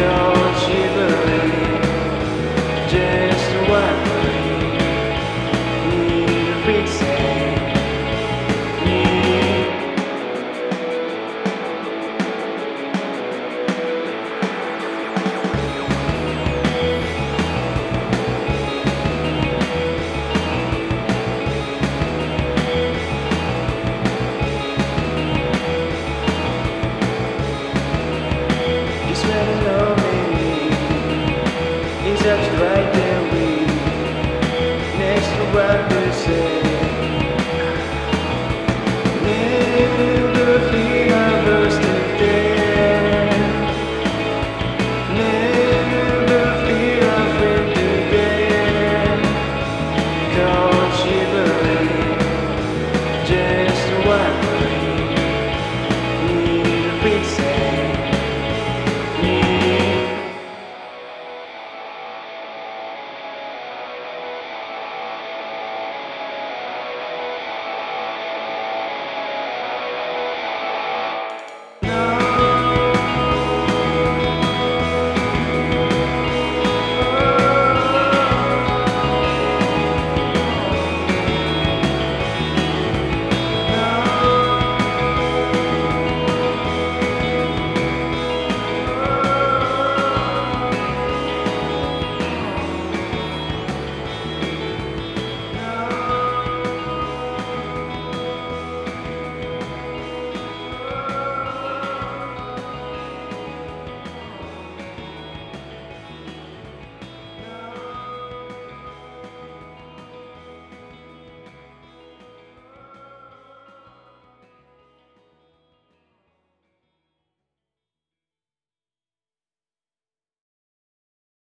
know.